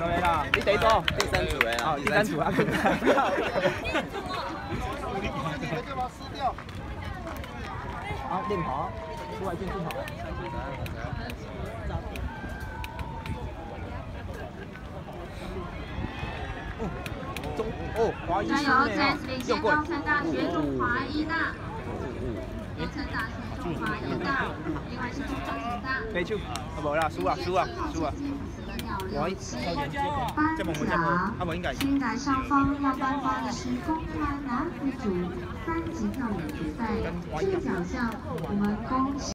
加油！啦，你第多？第三组嘞。哦，第三组啊。好，练跑，出来进去跑。哦，中哦，华一加油，再次领先高层大学中华一大。高层大学中华一大，大。没球，无啦，输啊，输啊，输啊。华一，班长，现在上方要颁发的是公开男子组三级跳远比赛，这个奖项我们恭喜。